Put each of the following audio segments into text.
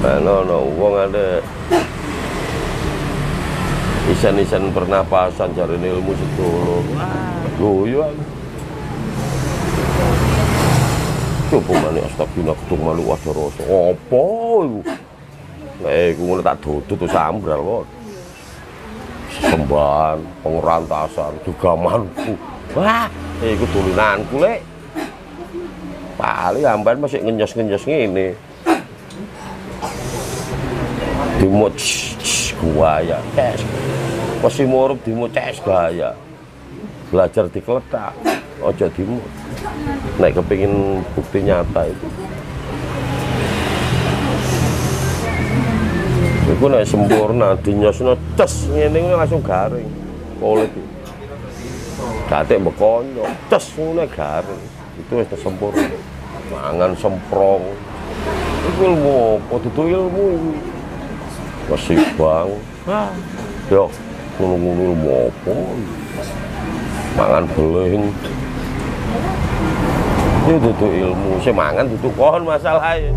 Ano, no, wong ada isen-isen pernapasan cari ilmu sedulur. Guyu aku. Coba mana astagfirullah ketung malu ada rasa. Apa itu? Nah, aku mulai tak duduk tuh sambral kok. Sembahan, pengerantasan, juga manku. Wah, eh, itu tulinanku lek. Paling amban masih ngenyos-ngenyos ngene. Dimut gaya, tes. Masih murup dimut tes gaya. Belajar dikeletak, ojo dimut. Nek kepingin bukti nyata itu. Iku nek sempurna dinyosno tes ngene langsung garing. Kulit. Gatek bekonyo, tes ngene garing. Itu wis sempurna. Mangan semprong. Iku ilmu apa ilmu iki. Masih bang. Yo, ngono-ngono ilmu apa? Mangan beling. Itu ilmu, sing mangan dudu pohon masalahnya.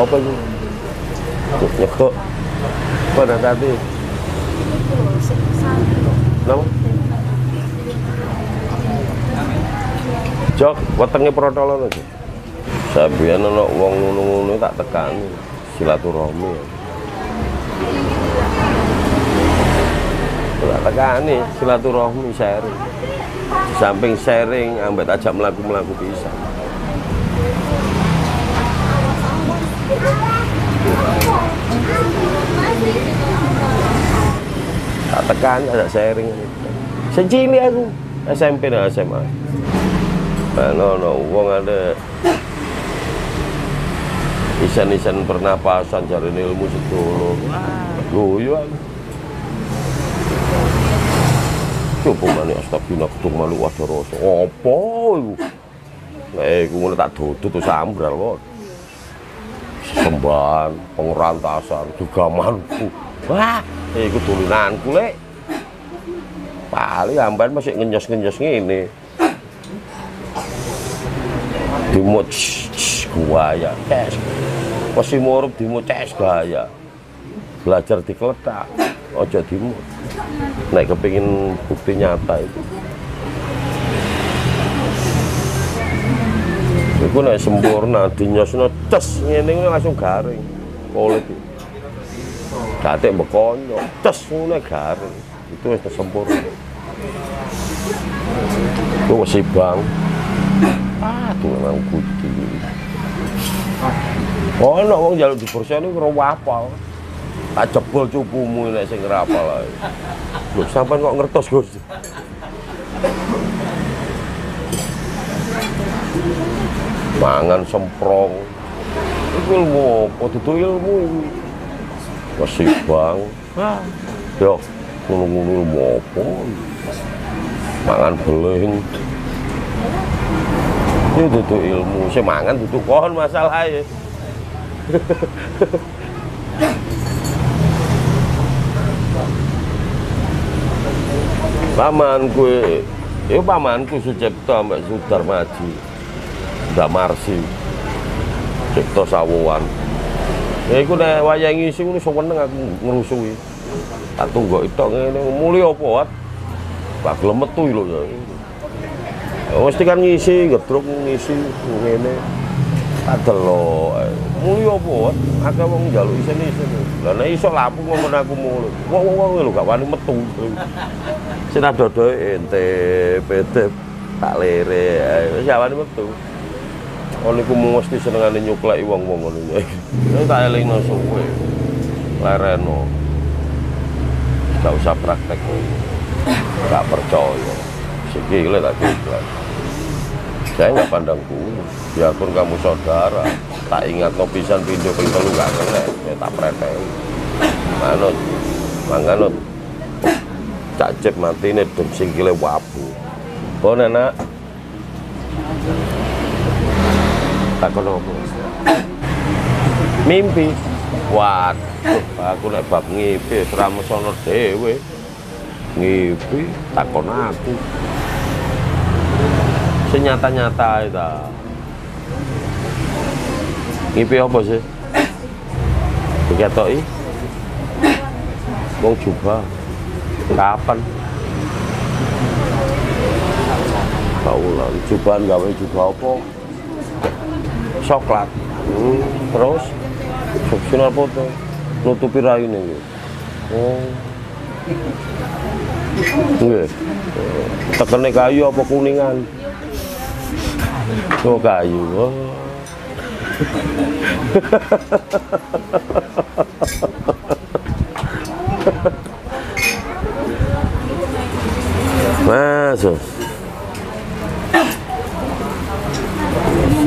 Apa itu? Nyekok. Apa dah tadi? Nama? Jok, wetenge protolan aja. Sabian ana wong ngono-ngono tak tekani silaturahmi. Tak tekani silaturahmi sharing. Di samping sharing ambek ajak melaku-melaku bisa. Tekan ada sharing. Cilik aku SMP dan SMA ano no wong ada isen-isen pernapasan cari ilmu sedulur guyu aku. Coba mana astagfirullah ketung malu ada rasa. Apa itu? Eh aku mulai tak duduk tuh sambral kok sembahan, pengerantasan, juga manku. Wah, eh, itu tulinanku lek. Paling amban masih ngenyos-ngenyos ngene. Dimut gaya, tes. Masih murup dimut tes gaya. Belajar dikeletak, ojo dimut. Nek kepingin bukti nyata itu. Iku nek sempurna dinyosno tes ngene langsung garing. Kulit. Gatek bekonyo, tes ngene garing. Itu wis sempurna. Itu wis bang. Ah, tuh memang putih. Oh, no, wong jaluk dibersihne karo apal. Tak jebol cupumu nek sing ngrapal ae. Lho, sampean kok ngertos, Gus? mangan semprong itu ilmu apa itu ilmu masih bang. Yo ngono-ngono ilmu apa? Mangan beling itu itu ilmu saya mangan itu pohon masalah ya pamanku ya pamanku Sucipto Mbak Sudarmaji. Mbak Marsi. Cipto Sawuan ya iku nek wayang ngisi ngono seneng aku ngrusui. Tak tunggu itu ngene. Mulih apa wat? Gak gelem metu lho ya. Ya, mesti kan ngisi ngedruk ngisi ngene. Tak delok ae. mulih apa wat? Akeh wong njaluk isen-isen lah nek iso lapu ngomong aku mulih wong wong lho gak wani metu. Sing tak dodoke ente pete tak lere wis wani metu Oh niku mesti senengane nyukleki wong-wong ngono. Nek tak elingno suwe. Lereno. Gak usah praktek. Gak percaya. Sikile tak ikhlas. saya nggak pandang bulu biarpun kamu saudara tak ingat no pisan pindah ping telu gak kena ya tak preteng manut manganut cak cep mati ini dem singkile wabu oh nenek apa. Mimpi? Waduh aku nek bab ngipi ora mesono dhewe. Ngipi takon aku. Senyata-nyata itu ngipi apa sih? Diketoki wong coba kapan? Kaulan cobaan gawe juga apa coklat hmm, terus sinar foto nutupi raine gitu oh Nggih. Tekene kayu apa kuningan? Oh kayu. Oh. Masuk.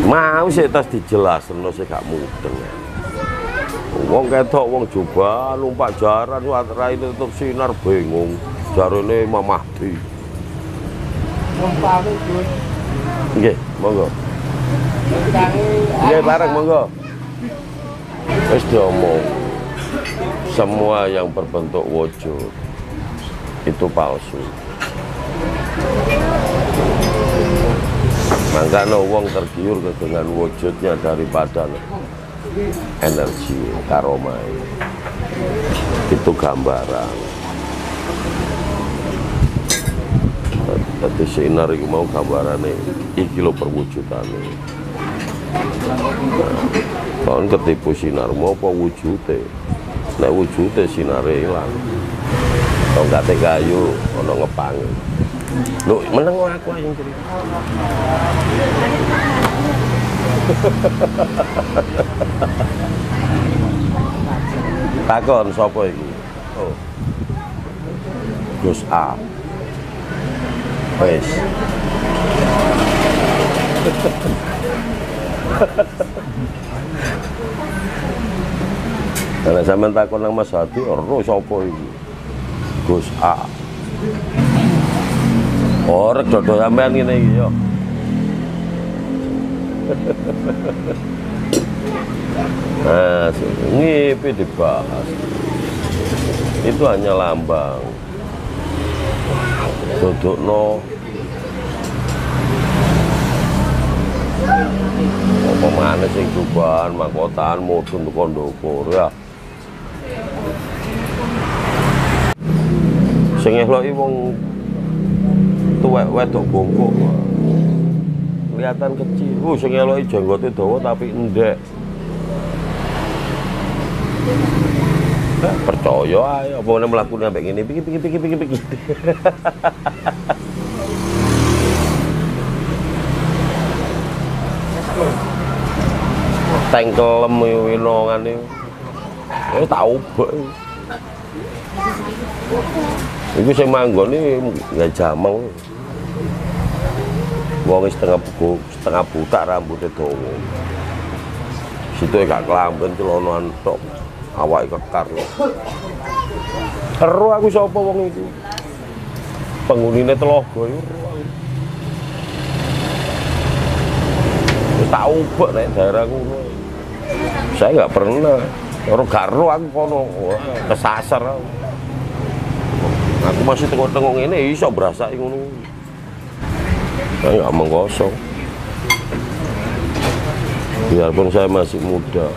Mau sih tas dijelasin lo sih gak mudeng. Wong ketok wong coba numpak jaran rai tutup sinar bingung. Jarene Imam Mahdi. Nggih, monggo. Nggih, bareng monggo. Wis diomong. Semua yang berbentuk wujud itu palsu. Makanya uang tergiur dengan wujudnya daripada energi karomai itu gambaran. Jadi sinar itu mau gambarannya iki lo perwujudannya. Nah, ketipu sinar mau apa wujudnya nek wujudnya sinarnya hilang. Nggak kayu ono ngepang lu meneng aku yang cerita takon sapa iki oh. Gus A. Wes. Karena sampean takon nang Mas Hadi ora sapa Gus A Oh, rek dodo sampean ngene iki yo. Nah, ngipi dibahas. Itu hanya lambang. Duduk no. Apa mana sih cobaan, makotaan, mudun, kondokur ya. Sing ehloki wong tuwek wedok bongkok. Kelihatan kecil. Uh, sing eloki jenggote dawa tapi endek. percaya ae apa meneh mlakune ambek ngene pikir pikir pikir pikir pikir tengkelem winongan iki eh tak ubek Iku sing manggon nggak jameng. Wong setengah buku, setengah buta rambutnya dawa. Situ gak kelamben celonoan tok. Awake kekar. Ero aku sapa wong iku? Penghunine teloga iku Wis tak ubek nek daerah ngono. Saya nggak pernah. Orang gak ero aku kono. Kesasar aku. Aku masih tengok-tengok ini iso berasa ngono. Saya nggak menggosong. Biarpun saya masih muda,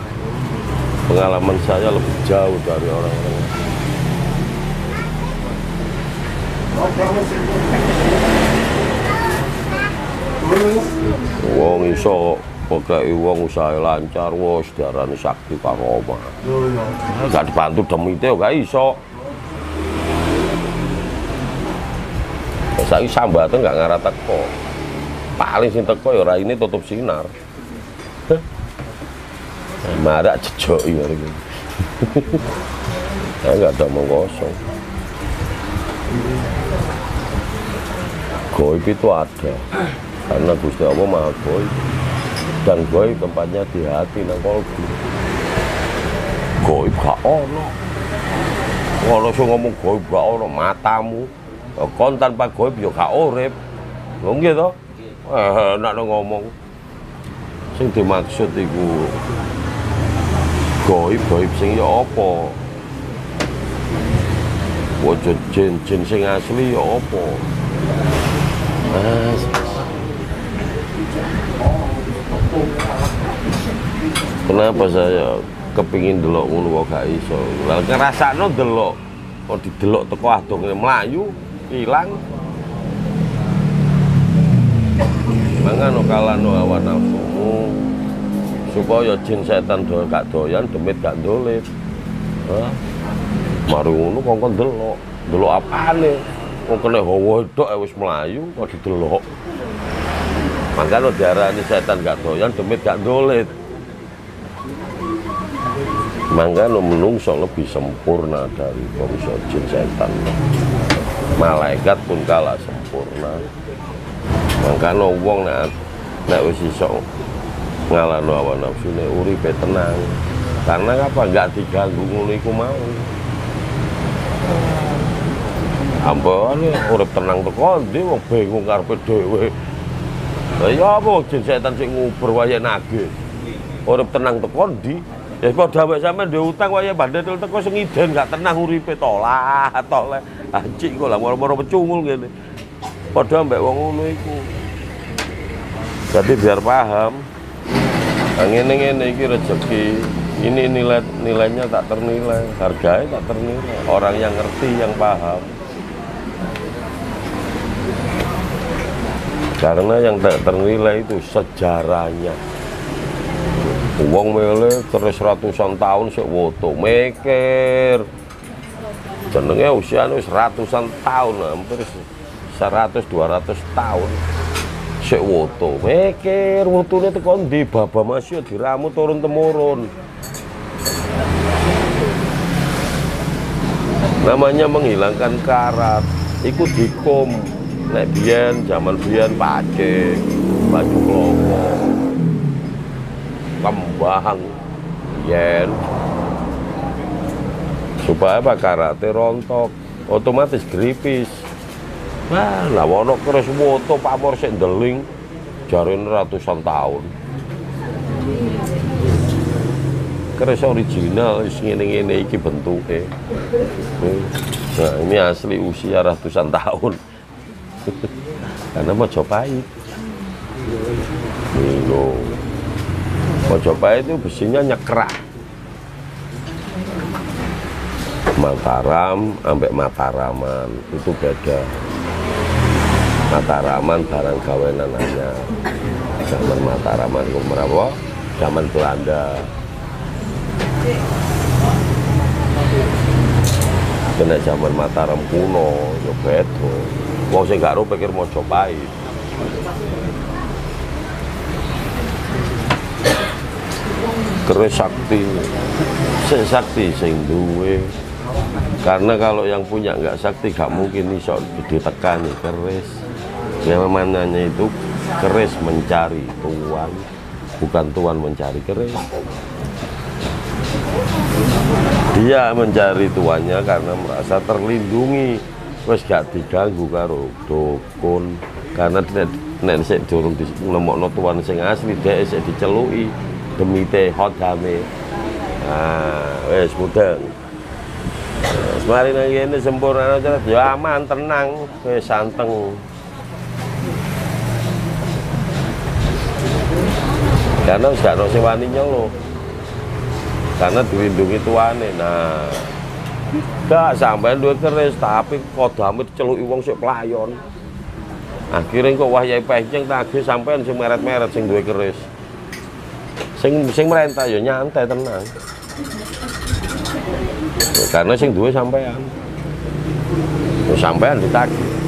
pengalaman saya lebih jauh dari orang-orang. Wong iso pokoke wong usaha lancar wis diarani sakti karoma. Gak dibantu demite gak iso. Saiki sambatan gak ngarah teko. Paling sing teko ya ini tutup sinar. Marak jejok ya gitu. Saya nggak ada omong kosong. Goib itu ada. karena Gusti Allah maha goib dan goib tempatnya di hati nang kolbu goib gak ono ono sing ngomong goib gak ono matamu kon tanpa goib ya gak urip nggih to eh enak ngomong sing dimaksud iku goib goib sing ya apa wujud jin jin sing asli ya apa Mas. Kenapa saya kepingin delok ngono kok gak iso. Lah ngrasakno delok. Kok didelok teko adong mlayu ilang. Mangano kalano awan nafsumu supaya jin setan do gak doyan demit gak dolit. Hah? Mari ngono kok delok. Delok apane? Wong kena hawa tok wis mlayu kok didelok. Makanya diarani setan gak doyan, demit gak dolit. Makanya menungso lebih sempurna dari bangsa jin setan. Malaikat pun kalah sempurna. Makanya wong nek nek wis iso ngalano awan nafsune uripe tenang. Karena apa? Enggak diganggu ngono mau. Ampun, urip tenang teko ndi wong bingung karepe dhewe. Lah ya apa jin setan sing ngubur waya nagih. Urip tenang teko ndi? Ya padha wae sampean duwe utang waya bandel teko sing ngiden gak tenang uripe to lah to le. Anjing kok lah moro-moro pecungul ngene. Padha mbek wong ngono iku. Jadi biar paham. Ngene-ngene iki rezeki. Ini nilai nilainya tak ternilai, harganya tak ternilai. Orang yang ngerti, yang paham. karena yang tak ternilai itu sejarahnya uang mele terus ratusan tahun sih woto mikir jenenge usia ratusan tahun hampir 100 200 tahun. Sik woto. Mikir wotone teko ndi baba masih diramu turun temurun namanya menghilangkan karat. Ikut dikom. Nek biyen zaman biyen pacik baju klopo. Kembang. Yen. Supaya apa karate rontok. Otomatis gripis Wah, lah wono keris moto pamor sik ndeling jarene ratusan tahun. Keris original wis ngene-ngene iki bentuke. Nah, ini asli usia ratusan tahun. Karena Mojopahit. Ini Mojopahit itu besinya nyekrak. Mataram sampai Mataraman itu beda. Mataraman barang gawenan aja. Zaman Mataraman berapa? Zaman Belanda. Kena zaman Mataram kuno, ya beda. Wong sing gak pikir Mojopahit. Keris sakti, sing sakti sing duwe. Karena kalau yang punya nggak sakti gak mungkin iso ditekani keris. Yang namanya itu keris mencari tuan, bukan tuan mencari keris. Dia mencari tuannya karena merasa terlindungi. Wis gak diganggu karo dukun. Karena nek nek sik durung nemokno tuan sing asli dhek sik diceluki demi teh hodame nah wis mudeng. Nang kene sempurna cara ya aman tenang wis santeng karena wis gak ono sing wani nyelo karena dilindungi tuane nah Gak sampai dua keris tapi kodame diceluki wong sik pelayon. Akhirnya kok wahyai penceng tagih sampean sing meret-meret sing duwe keris. Sing sing merentah ya nyantai tenang. Karena sing duwe sampean. Sampean ditagih.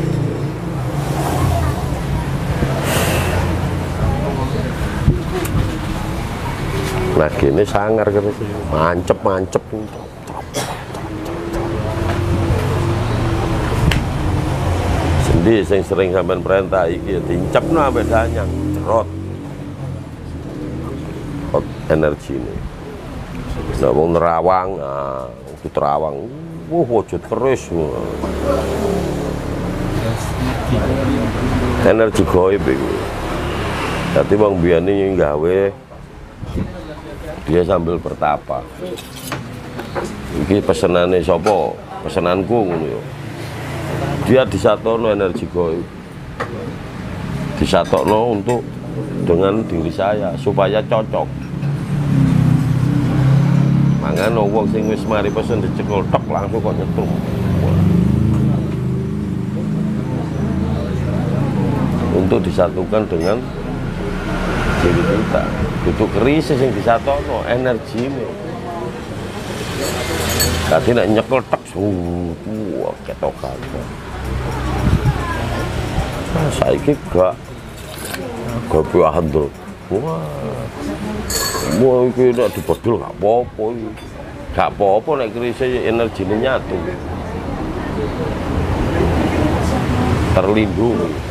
Nah gini sangar keris mancep-mancep. Jadi sing sering sampean perintah iki ya dincapno sampai danyang, cerot. Hot energi ini. Nah, wong nerawang, nah, di terawang, wah wujud keris. Energi goib itu. Jadi wong biyen iki gawe dia sambil bertapa. Iki pesenane sapa? Pesenanku ngono. Dia disatono energi goib. Disatono untuk dengan diri saya supaya cocok. Mangan wong sing wis mari pesen dicekel tok langsung kok nyetrum. Untuk disatukan dengan diri kita. Itu krisis yang disatono energi ini. Tadi nak nyekel tek wah ketokan. Nah, saiki gak gak handel. Wah. Wah iki nek dibodol gak apa-apa. Gak apa-apa nek krisis energine nyatu. Terlindung.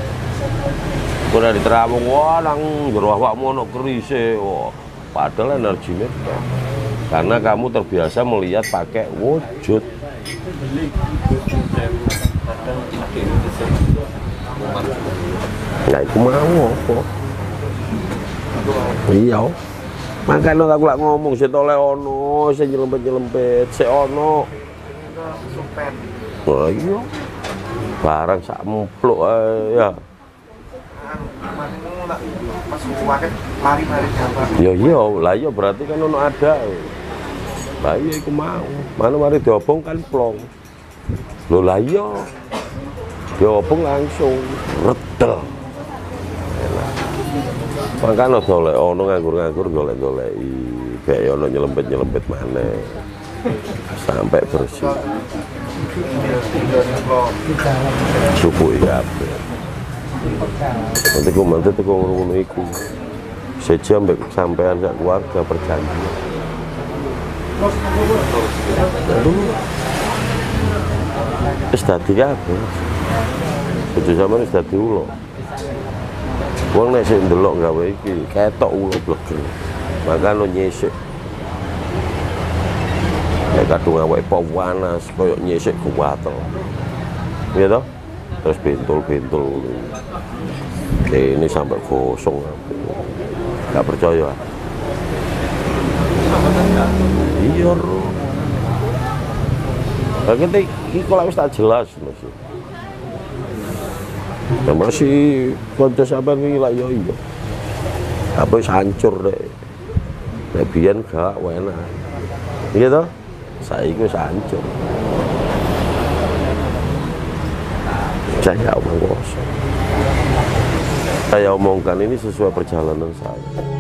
Kau dari terawang, wah nang jero awakmu ono kerise, wah padahal energinya tok. Karena kamu terbiasa melihat pakai wujud. Ya itu mau apa? Iya. Makanya aku lak ngomong sih tole ono, sih nyelempet nyelempet, sih ono. Wah iya. Barang sak mpluk ae ya. Ya iya, lah iya berarti kan ono ada. Lah iya iku mau. Mana mari diobong kan plong. Lho lah iya. Diobong langsung redel. Makanya golek ono nganggur-nganggur golek-goleki. Kayak ono nyelempet-nyelempet mana. Sampai bersih. Suku iya. Nanti ku mantu tuh ngono iku. Sejam sampean sak keluarga perjanjian. Wis dadi kabeh. Bojo sampean wis dadi ulo. Wong nek sing ndelok gawe iki ketok ulo bleger. Makane nyisik. Nek kadung awake panas koyo nyisik kuwatel. Iya toh? Terus bentul-bentul ini sampai kosong nggak percaya. Iya kita ini kalau wis tak jelas masih ya masih konco sampai ini? Lah ya iya. Apa wis hancur deh nek biyen gak enak. Iya toh? Saiki wis hancur saya omong kosong saya omongkan ini sesuai perjalanan saya